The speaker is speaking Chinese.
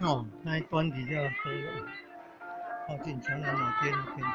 哦，那一端比较可以靠近长南老街那边。